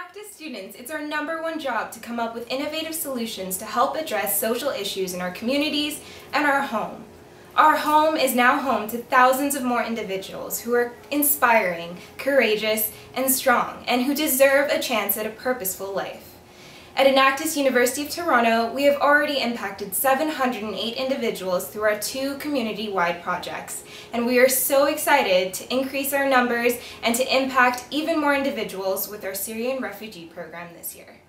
Enactus students, it's our number one job to come up with innovative solutions to help address social issues in our communities and our home. Our home is now home to thousands of more individuals who are inspiring, courageous, and strong, and who deserve a chance at a purposeful life. At Enactus University of Toronto, we have already impacted 708 individuals through our two community-wide projects, and we are so excited to increase our numbers and to impact even more individuals with our Syrian refugee program this year.